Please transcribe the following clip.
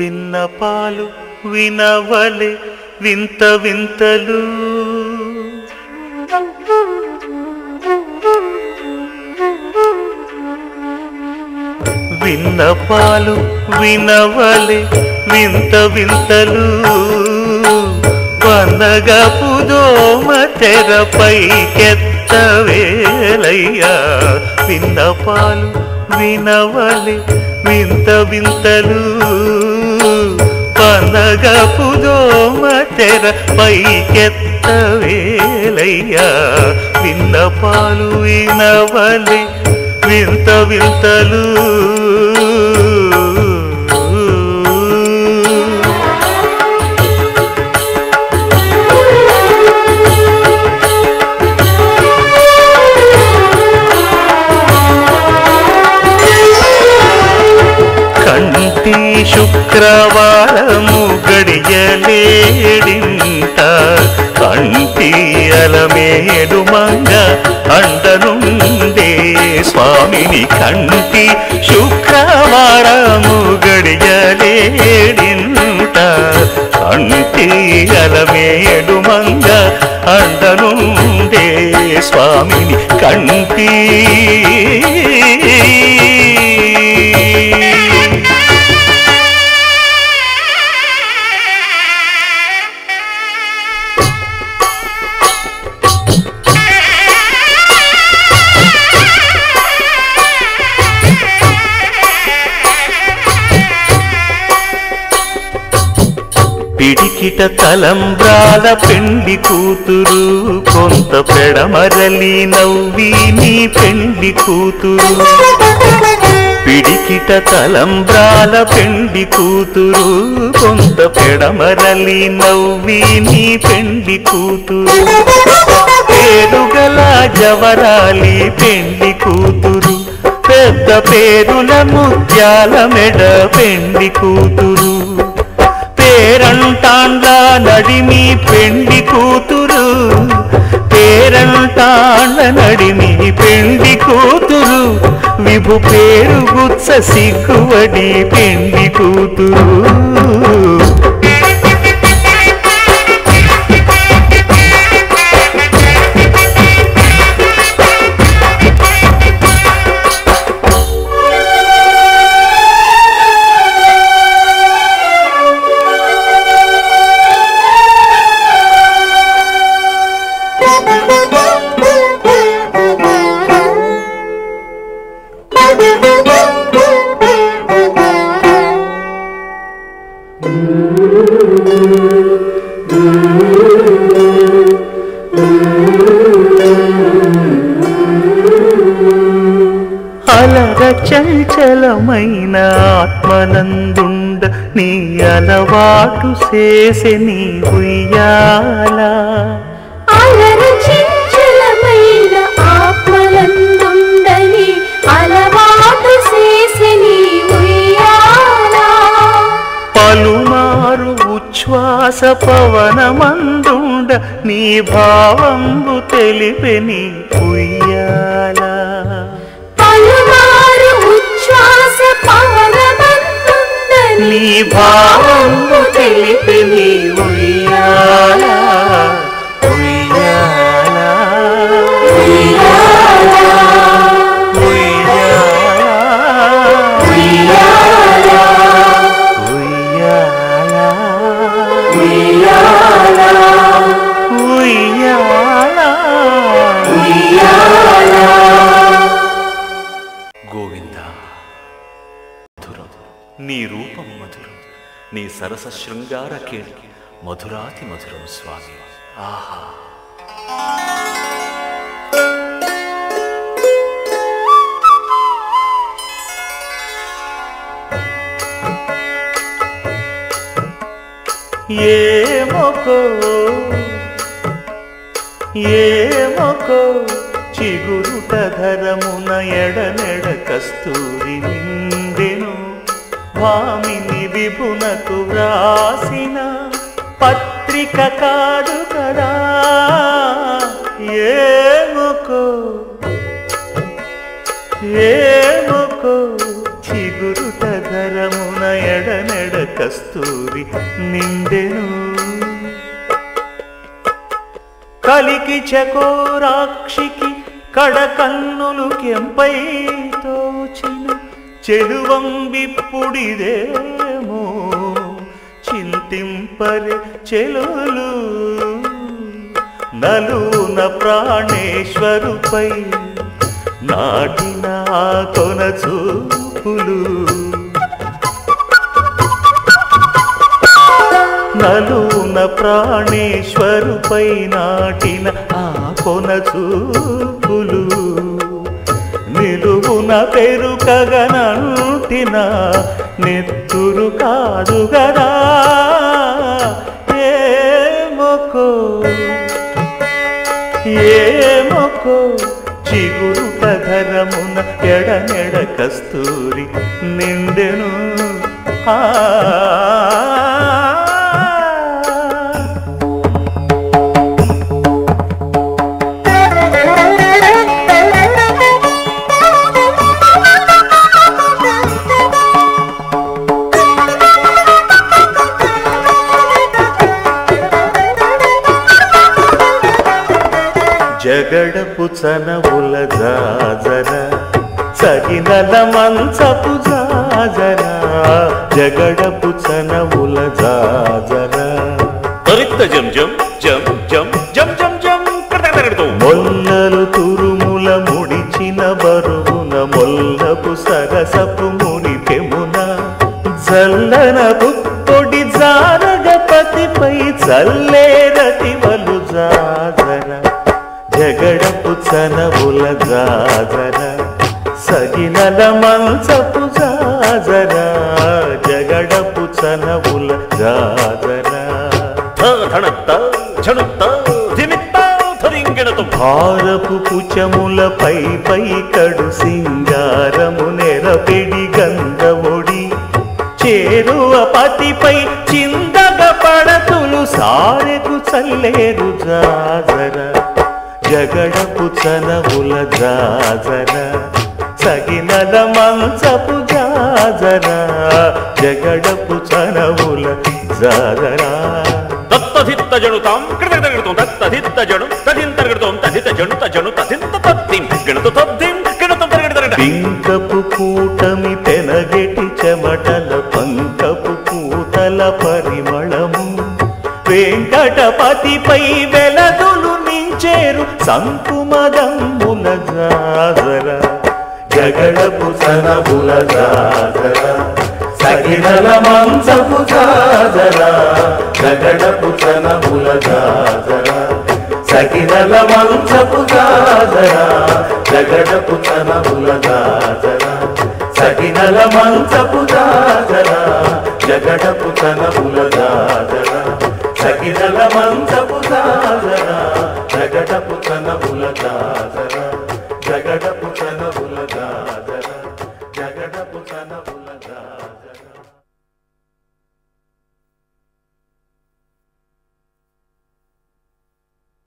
విన్నపాలు వినవలే వింత వింతలు. విన్నపాలు వినవలే వింత వింతలు. వనగపు దోమ తెరపై కెత్తవేలయ్యా విన్నపాలు వినవలే వింత వింతలు. వనగపు దోమ తెరపై కెత్తవేలయ్యా విన్నపాలు వినవలి వింత వింతలు. వారము గడియలేడింత. కంటి అలమేడు మంగ అండనుండే స్వామిని కంటి శుక్రవారము గడియలేడింత. కంటి అలమేడు మంగ అండనుండే స్వామిని కంటి పిడికిట తలంబ్రాల పెండి కూతురు కొంత పెడమరలి నవ్వి నీ పెండి కూతురు. పిడికిట తలంబ్రాల పెండి కూతురు కొంత పెడమరలి నవ్వి నీ పెండి కూతురు. పేరుగల జవరాలి పెండి కూతురు పెద్ద పేరుల ముత్యాల మెడ పెండి కూతురు. పేరంటాండ్ల నడిమి పెండి కూతురు. పేరంటాండ్ల నడిమి పెండి కూతురు. విభు పేరు గుత్స సిగ్గువడి పెండి కూతురు. చంచలమైన ఆత్మనందుండ నీ అలవాటు చేసే నీ ఉయ్యాలా. పలుమారు ఉచ్ఛ్వాస పవనమందుండ నీ భావంబు తెలిపే నీ నీ భావంబు తెలిపే నీ సరస శృంగార కేళి మధురాతి మధురం స్వామి. ఆహా. ఏమొకో ఏమొకో చిగురుట ధరమున ఎడనెడ కస్తూరి నిండెను. స్వామిని విభునకు వ్రాసిన పత్రిక కాదు కదా. ఏముకో? ఏముకో? చిగురుట ధరమున ఎడనెడ కస్తూరి నిండెను. కలికి చకోరాక్షికి కడకన్నులు కెంపై చెలువం విప్పుడిదేమో చింతింపరే చెలులు. నలున ప్రాణేశ్వరుపై నాటిన కొన చూపులు. నలున ప్రాణేశ్వరుపై నాటిన ఆ కొన చూపులు. నిలువున పెరుకగనంటిన నెత్తురు కాదు గదా. ఏమొకో ఏమొకో చిగురు ధరమున ఎడనెడ కస్తూరి నిండెను. ఆ చనవుల జాజర సగినల మంచపు జాజర జగడపు చనవుల జాజర త్వరిత జం జం జం జం జం జం జం మొల్లలు తురుముల ముడిచిన బరువున మొల్లపు సరసపు ముని పెమున. జల్లన పుప్పొడి జారగపతిపై చల్లేరటి వలు జాజర జగడపు చనవుల జాజర సగినల మంచపు జాజర జగడపు చనవుల జాజర. భారపు పుచములపై పై కడు సింగారము నెరపెడి గంధముడి చేరువ పతిపై చిందగ పడతులు సారెకు చల్లేరు జాజర. జగడపు చనవుల జాజర సగినల మంచపు జాజర జగడపు చనవుల జాజరా దత్తధిత్త జణుతాం కడతగడతో దత్తధిత్త జణు తదింతరగడతో తదిత జణుత జణు తదింత తద్దిం గణత తద్దిం గణత తరగడతరగడ పింకపు కూటమి తెనగెటి చెమటల పంకపు పూతల పరిమళము వెంకటపతిపై వెలదులు చేరు సంకుమదమ్ముల జాజర జగడపు సనబుల జాజర సగిడల మంచపు జాజర జగడపు సనబుల జాజర సగిడల మంచపు జాజర జగడపు సనబుల జాజర సగిడల మంచపు జాజర జగడపు సనబుల జాజర సగిడల మంచపు జాజర